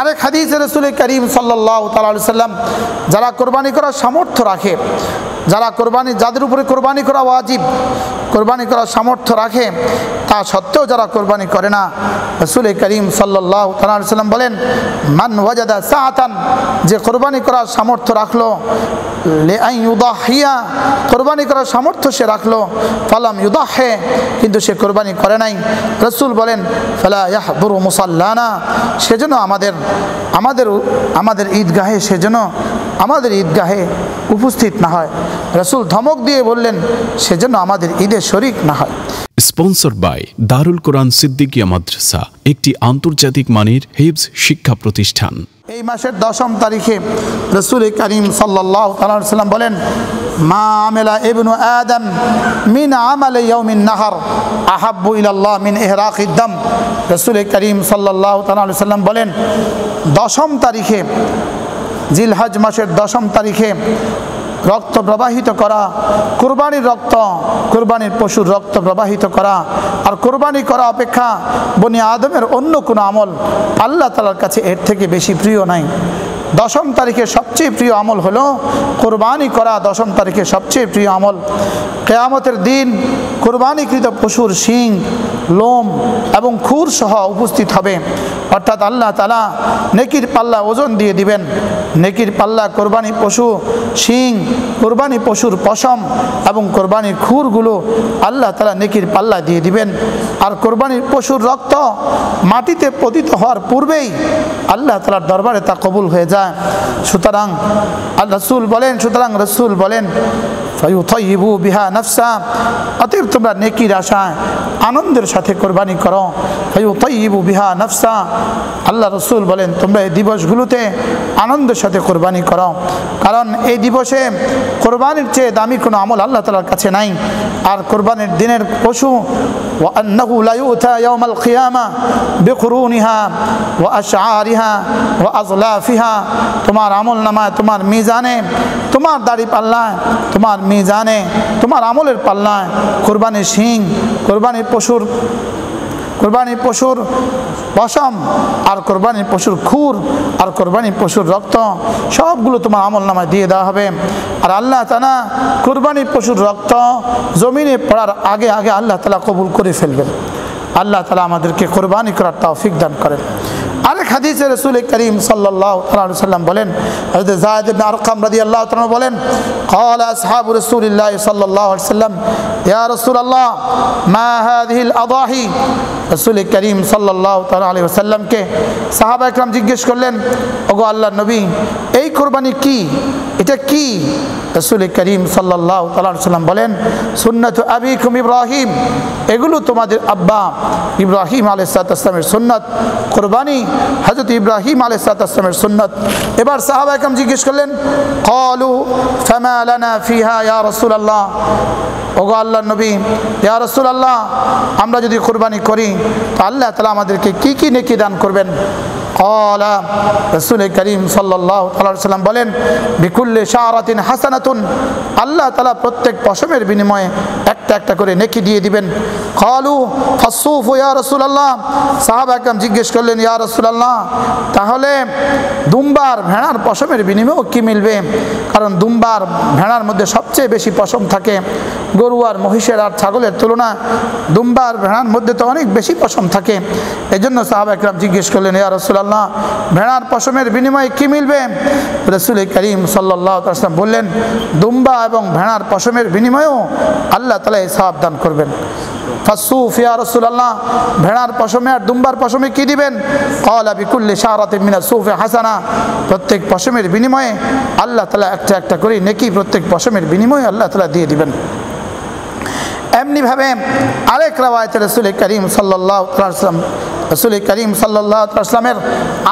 আরেক হাদিস রসুল করিম সাল্লাহ সাল্লাম যারা কোরবানি করার সামর্থ্য রাখে, যারা কোরবানি, যাদের উপরে কোরবানি করা ওয়াজিব, কোরবানি করার সামর্থ্য রাখে, তা সত্ত্বেও যারা কোরবানি করে না রসুল করিম সাল্লাহ সাল্লাম বলেন, মান ওয়াজাদা সাহাতান যে কোরবানি করার সামর্থ্য রাখল ইউদাহিয়া, কোরবানি করার সামর্থ্য সে রাখল, ফালাম ইউদাহে, কিন্তু সে কোরবানি করে নাই। রসুল বলেন, ফালা ইয়াহদুরু মুসাল্লানা সেজন্য আমাদের আমাদের আমাদের ঈদগাহে সেজন্য আমাদের ঈদগাহে উপস্থিত না হয়। রসুল ধমক দিয়ে বললেন, সেজন্য আমাদের ঈদের শরিক না হয়। স্পন্সর্ড বাই দারুল কোরআন সিদ্দিকিয়া মাদ্রাসা একটি আন্তর্জাতিক মানের হিবস শিক্ষা প্রতিষ্ঠান। এই মাসের দশম তারিখে রসুল করিম সাল্লাহ সাল্লাম বলেন, মা আমেলা ইবনু আদম মিন আমালে ইয়ৌমিন নাহার, আহাব্বু ইলাল্লাহ মিন এহরাক ইদ্দম রসুল করিম সাল্লাহ সাল্লাম বলেন, দশম তারিখে, জিলহজ মাসের দশম তারিখে রক্ত প্রবাহিত করা, কোরবানির রক্ত, কোরবানির পশুর রক্ত প্রবাহিত করা আর কোরবানি করা অপেক্ষা বনি আদমের অন্য কোনো আমল আল্লাহ তালার কাছে এর থেকে বেশি প্রিয় নাই। দশম তারিখে সবচেয়ে প্রিয় আমল হলো কোরবানি করা। দশম তারিখে সবচেয়ে প্রিয় আমল কেয়ামতের দিন কোরবানিকৃত পশুর শিং, লোম এবং খুর সহ উপস্থিত হবে। অর্থাৎ আল্লাহ তালা নেকির পাল্লা ওজন দিয়ে দিবেন। নেকির পাল্লা কোরবানি পশু, শিং, কোরবানি পশুর পশম এবং কোরবানির খুরগুলো আল্লাহ তালা নেকির পাল্লা দিয়ে দিবেন। আর কোরবানির পশুর রক্ত মাটিতে পতিত হওয়ার পূর্বেই আল্লাহ তালার দরবারে তা কবুল হয়ে যায়। সুতরাং আল রসুল বলেন সুতরাং রসুল বলেন ফাইউথইবু বিহা নফসা অতএব তোমরা নেকির আশায় আনন্দের সাথে কোরবানি করো ফাইউথইবু বিহা নফসা আল্লাহ রসুল বলেন তোমরা এই দিবসগুলোতে আনন্দের সাথে কোরবানি করো কারণ এই দিবসে কোরবানির চেয়ে দামি কোনো আমল আল্লাহ তালার কাছে নাই আর কোরবানির দিনের পশু وأنه لا يؤتى يوم القيامة بقرونها وأشعارها وأظلافها তোমার আমল নামায় তোমার মিজানে তোমার দাড়ি পাল্লায় তোমার মিজানে, তোমার আমলের পাল্লায় কোরবানির শিং কোরবানির পশুর কোরবানির পশুর পশম, আর কোরবানির পশুর খুর, আর কোরবানির পশুর রক্ত, সবগুলো তোমার আমল নামায় দিয়ে দেওয়া হবে। আর আল্লাহ তালা কোরবানির পশুর রক্ত জমিনে পড়ার আগে আগে আল্লাহ তালা কবুল করে ফেলবেন। আল্লাহ তালা আমাদেরকে কোরবানি করার তৌফিক দান করেন। আরেক হাদিসে রসুল করিম সাল্লাহ সাল্লাম বলেন হযরত জায়দ ইবনে আরকাম রাদিয়াল্লাহু তাআলা বলেন قال اصحاب رسول الله صلى الله عليه وسلم يا رسول الله ما هذه الاضاحي রসুল করিম সাল্লাহ আলী ওসাল্লামকে সাহাবা একরাম জিজ্ঞেস করলেন ওগো আল্লাহ নবী এই কোরবানি কি? এটা কি? রসুল করিম সাল্লাহ সাল্লাম বলেন, সুন্নত আবিকুম ইব্রাহিম। এগুলো তোমাদের আব্বা ইব্রাহিম আলাইসালামের সুন্নত। কোরবানি হজরত ইব্রাহিম আলাইসালামের সুন্নত। এবার সাহাবা একরাম জিজ্ঞেস করলেন, কলু ফেমা লানা ফিহা ইয়া রসুল আল্লাহ ওগো আল্লাহ নবী, ইয়া রসুল আল্লাহ আমরা যদি কোরবানি করি, তো আল্লাহ তালা আমাদেরকে কি কি নেকি দান করবেন? কলা রসুল করিম সাল্লাম বলেন, বিকুল্লে শাহরাতিন হাসানাতুন, আল্লাহ তালা প্রত্যেক পশমের বিনিময়ে একটা একটা করে নেকি দিয়ে দিবেন। কলু ফসুফ ইয়া রসুল আল্লাহ সাহাব একদম জিজ্ঞেস করলেন, ইয়া রসুল আল্লাহ তাহলে দুম্বার ভেড়ার পশমের বিনিময়েও কি মিলবে? কারণ দুম্বার ভেড়ার মধ্যে সবচেয়ে বেশি পশম থাকে। গরু আর মহিষের আর ছাগলের তুলনা দুম্বা আর ভেড়ার মধ্যে তো অনেক বেশি পশম থাকে। এই জন্য সাহাব একরাম জিজ্ঞেস করলেন, ইয়া রসুল্লাহ ভেড়ার পশমের বিনিময়ে কি মিলবে? রসুল করিম সাল্লাহ আসলাম বললেন, দুম্বা এবং ভেড়ার পশমের বিনিময়েও আল্লাহ তালা এই সাহাব দান করবেন। ফাসুফ ইয়া রসুল্লাহ ভেড়ার পশমে আর দুম্বার পশমে কি দিবেন? কলা বিকুল্লি শাহরাতে মিনা সুফে হাসানা। প্রত্যেক পশমের বিনিময়ে আল্লাহ তালা একটা একটা করে নেকি প্রত্যেক পশমের বিনিময়ে আল্লাহ তালা দিয়ে দিবেন। এমনিভাবে আরেক রাওয়ায়তে রসুল করিম সাল্লাহ সাল্লাম রসুল করিম সাল্লাহ আসলামের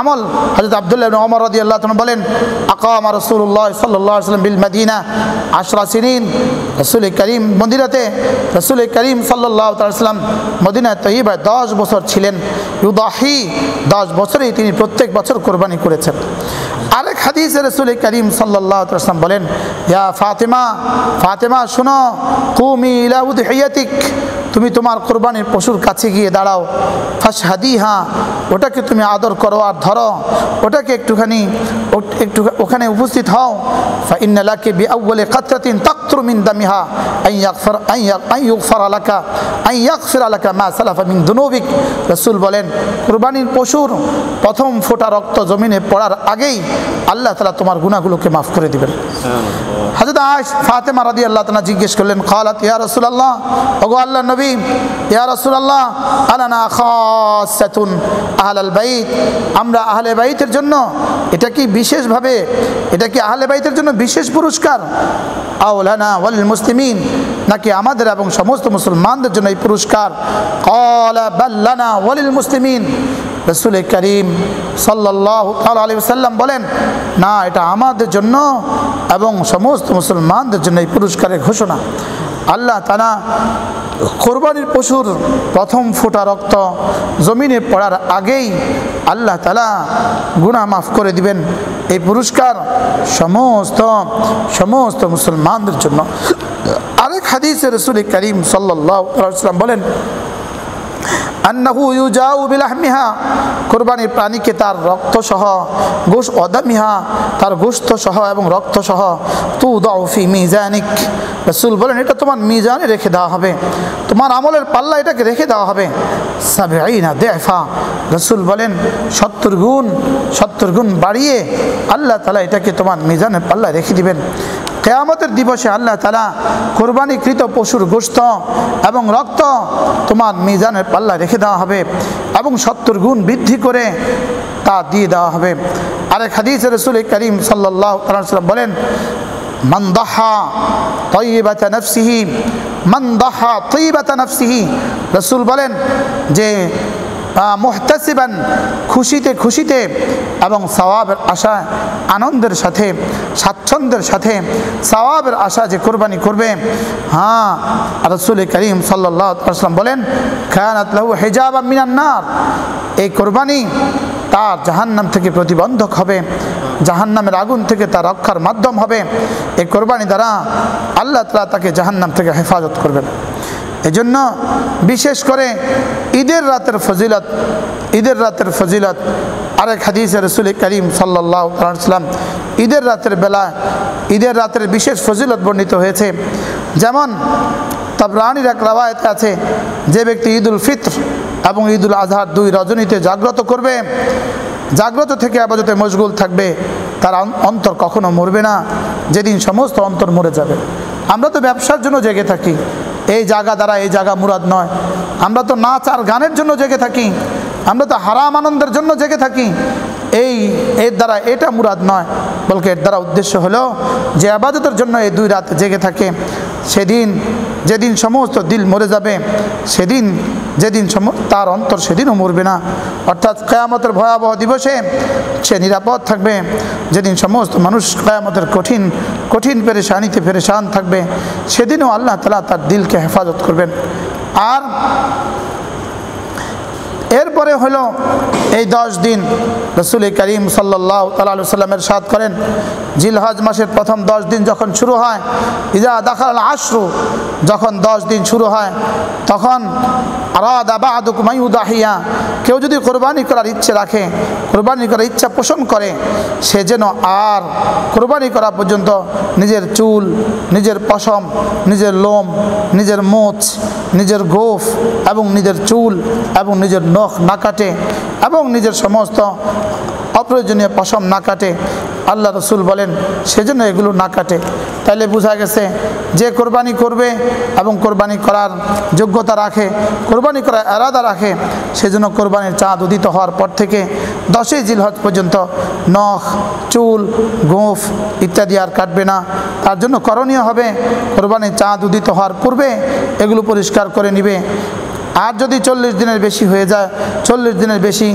আমল হজরত আবদুল্লাহ ওমর রদি আল্লাহ বলেন, আকাম রসুল্লাহ সাল্লাম বিল মদিনা আশরা সিনিন। রসুল করিম মদিনাতে, রসুল করিম সাল্লাহ সাল্লাম মদিনা তৈবায় দশ বছর ছিলেন। ইউদাহি দশ বছরেই তিনি প্রত্যেক বছর কোরবানি করেছেন। আরেক হাদিস রসুল করিম সাল্লাম বলেন ইয়া ফাতেমা ফাতেমা শুনো কুমি ইলা উদহিয়াতিক তুমি তোমার কোরবানির পশুর কাছে গিয়ে দাঁড়াও। ফাঁস হাদি হ্যাঁ ওটাকে তুমি আদর করো আর ধরো। ওটাকে একটুখানি একটু ওখানে উপস্থিত হও। ফাইনালাকে বি আউ্বলে কাতরাতিন তাকতুর মিন দামিহা। আই ইয়াগফির আই ইয়াগ আই ইউগফার আলাকা আই ইয়াগফির আলাকা মা সালাফা মিন দুনুবিক। রাসূল বলেন কুরবানির পশুর প্রথম ফোটা রক্ত জমিনে পড়ার আগেই আল্লাহ তালা তোমার গুনাহগুলোকে মাফ করে দিবেন। হযরত আয়েশ ফাতেমা রাদিয়াল্লাহু তাআলা জিজ্ঞেস করলেন খালাত ইয়া রাসূলুল্লাহ? ওগো আল্লাহর নবী ইয়া রাসূলুল্লাহ, আলানা খাসাতুন আহলাল বাইত। আমরা আহলে বাইতের জন্য এটা কি বিশেষভাবে, এটা কি আহলে বাইতের জন্য বিশেষ পুরস্কার? আওলানা ওয়াল মুসলিমিন, নাকি আমাদের এবং সমস্ত মুসলমানদের জন্য এই পুরস্কার? কলা ওয়ালিল মুসলিমিন। রসুল করিম সাল্লাহ সাল্লাম বলেন, না, এটা আমাদের জন্য এবং সমস্ত মুসলমানদের জন্য এই পুরস্কারের ঘোষণা। আল্লাহ তারা কোরবানির পশুর প্রথম ফোটা রক্ত জমিনে পড়ার আগেই আল্লাহ তালা গুণা মাফ করে দিবেন। এই পুরস্কার সমস্ত সমস্ত মুসলমানদের জন্য। আরেক হাদিসে রসুল করিম সাল্লাহ সাল্লাম বলেন আন্নাহু ইউজাউ বিলাহমিহা। কোরবানির প্রাণীকে তার রক্ত সহ গোশ অদামিহা তার গোস্ত সহ এবং রক্ত সহ তু দাউফি মিজানিক। রসুল বলেন, এটা তোমার মিজানে রেখে দেওয়া হবে। তোমার আমলের পাল্লা এটাকে রেখে দেওয়া হবে। দেফা। রসুল বলেন, সত্তর গুণ সত্তর গুণ বাড়িয়ে আল্লাহ তালা এটাকে তোমার মিজানের পাল্লা রেখে দিবেন। কেয়ামতের দিবসে আল্লাহ তালা কোরবানিকৃত পশুর গোস্ত এবং রক্ত তোমার মিজানের পাল্লা রেখে দেওয়া হবে এবং সত্তর গুণ বৃদ্ধি করে তা দিয়ে দেওয়া হবে। আরেক হাদিস রসুল করিম সাল্লাহ সাল্লাম বলেন, মান দাহা তৈবাতা নফসিহি, মান দাহা তৈবাতা নফসিহি। রসুল বলেন যে মোহতাসিবান, খুশিতে খুশিতে এবং সওয়াবের আশা, আনন্দের সাথে, স্বাচ্ছন্দ্যের সাথে সওয়াবের আশা যে কোরবানি করবে। হ্যাঁ রসুল করিম সাল্লাম বলেন খায়ানাত লাহু হেজাব মিনান্নার এই কোরবানি তার জাহান্নাম থেকে প্রতিবন্ধক হবে, জাহান্নামের আগুন থেকে তার রক্ষার মাধ্যম হবে। এই কোরবানি দ্বারা আল্লাহ তালা তাকে জাহান্নাম থেকে হেফাজত করবেন। এজন্য বিশেষ করে ঈদের রাতের ফজিলত, ঈদের রাতের ফজিলত, আরেক হাদিসে রসুল করিম সাল্লাহ সাল্লাম ঈদের রাতের বেলা, ঈদের রাতের বিশেষ ফজিলত বর্ণিত হয়েছে। যেমন তাবরানির এক রাবায়তে আছে, যে ব্যক্তি ঈদুল ফিত্র এবং ঈদুল আজহার দুই রজনীতে জাগ্রত করবে, জাগ্রত থেকে আবাদতে মশগুল থাকবে, তার অন্তর কখনো মরবে না, যেদিন সমস্ত অন্তর মরে যাবে। আমরা তো ব্যবসার জন্য জেগে থাকি এই জায়গা দ্বারা এই জায়গা মুরাদ নয়। আমরা তো নাচ আর গানের জন্য জেগে থাকি। আমরা তো হারাম আনন্দের জন্য জেগে থাকি। এই, এর দ্বারা এটা মুরাদ নয়, বলকে এর দ্বারা উদ্দেশ্য হলো যে আবাদতের জন্য এই দুই রাত জেগে থাকে। সেদিন যেদিন সমস্ত দিল মরে যাবে, সেদিন যেদিন তার অন্তর সেদিনও মরবে না। অর্থাৎ কেয়ামতের ভয়াবহ দিবসে সে নিরাপদ থাকবে। যেদিন সমস্ত মানুষ কেয়ামতের কঠিন কঠিন পেরেশানিতে পেরেশান থাকবে, সেদিনও আল্লাহ তালা তার দিলকে হেফাজত করবেন। আর এরপরে হলো এই দশ দিন রসুল করিম সাল্লাহ তাল্লাহ সাল্লামের সাদ করেন। জিলহজ মাসের প্রথম দশ দিন যখন শুরু হয়, ইজা দেখাল আশরু, যখন দশ দিন শুরু হয়, তখন আরাদা বা আদুকুমাইউদাহিয়া কেউ যদি কোরবানি করার ইচ্ছে রাখে, কোরবানি করার ইচ্ছা পোষণ করে, সে যেন আর কোরবানি করা পর্যন্ত নিজের চুল, নিজের পশম, নিজের লোম, নিজের মোচ, নিজের গোফ এবং নিজের চুল এবং নিজের নখ না কাটে এবং নিজের সমস্ত অপ্রয়োজনীয় পশম না কাটে, আল্লাহ রসুল বলেন, সেজন্য এগুলো না কাটে। তাইলে বোঝা গেছে যে কোরবানি করবে এবং কোরবানি করার যোগ্যতা রাখে, কোরবানি করার এরাদা রাখে, সেজন্য কোরবানির চাঁদ উদিত হওয়ার পর থেকে দশই জিলহজ পর্যন্ত নখ, চুল, গোঁফ ইত্যাদি আর কাটবে না। তার জন্য করণীয় হবে, কোরবানির চাঁদ উদিত হওয়ার পূর্বে এগুলো পরিষ্কার করে নিবে। আর যদি চল্লিশ দিনের বেশি হয়ে যায়, চল্লিশ দিনের বেশি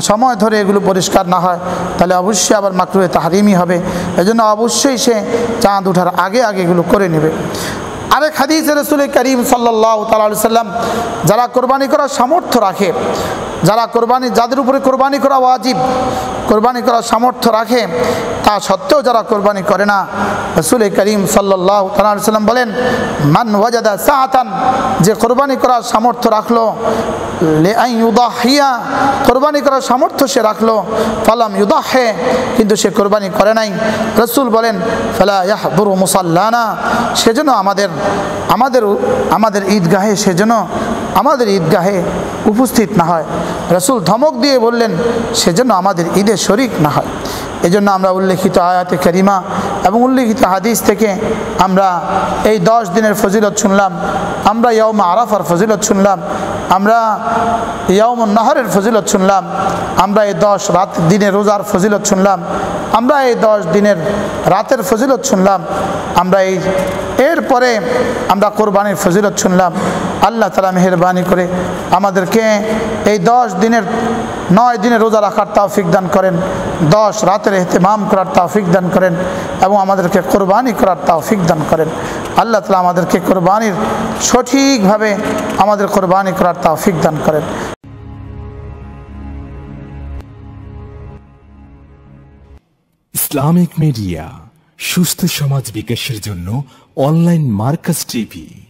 সময় ধরে এগুলো পরিষ্কার না হয়, তাহলে অবশ্যই আবার মাকরুয়ে তাহারিমই হবে। এজন্য অবশ্যই সে চাঁদ ওঠার আগে আগে এগুলো করে নেবে। আরেক হাদিস রসুল করিম সাল্লাহ তাল্লাম যারা কোরবানি করার সামর্থ্য রাখে, যারা কোরবানি, যাদের উপরে কোরবানি করা ওয়াজিব, কোরবানি করার সামর্থ্য রাখে, তা সত্ত্বেও যারা কোরবানি করে না, রসুল করিম সাল্লাহ সাল্লাম বলেন, মান ওয়াজাদা সাহাতান যে কোরবানি করার সামর্থ্য রাখল ইউদাহিয়া, কোরবানি করার সামর্থ্য সে রাখল, ফালাম ইউদাহে, কিন্তু সে কোরবানি করে নাই। রসুল বলেন, ফালা ইয়াহদুরু মুসাল্লানা সেজন্য আমাদের আমাদের আমাদের ঈদগাহে সেজন্য আমাদের ঈদগাহে উপস্থিত না হয়। রসুল ধমক দিয়ে বললেন, সেজন্য আমাদের ঈদে শরিক না হয়। এজন্য আমরা উল্লেখিত আয়াতে করিমা এবং উল্লেখিত হাদিস থেকে আমরা এই দশ দিনের ফজিলত শুনলাম, আমরা ইয়মা আরাফার ফজিলত শুনলাম, আমরা ইয়ম নাহরের ফজিলত শুনলাম, আমরা এই দশ রাত দিনের রোজার ফজিলত শুনলাম, আমরা এই দশ দিনের রাতের ফজিলত শুনলাম, আমরা এই এরপরে আমরা কোরবানির ফজিলত শুনলাম, আল্লাহ তালা মেহরবানি করে আমাদেরকে এই দশ দিনের, নয় দিনে রোজা রাখার তাওফিক দান করেন, দশ রাতের এহতেমাম করার তাওফিক দান করেন এবং আমাদেরকে কোরবানি করার তাওফিক দান করেন। আল্লাহ তালা আমাদেরকে কোরবানির সঠিকভাবে আমাদের কোরবানি করার তাওফিক দান করেন। ইসলামিক মিডিয়া, সুস্থ সমাজ বিকাশের জন্য ऑनलाइन मार्कस टीवी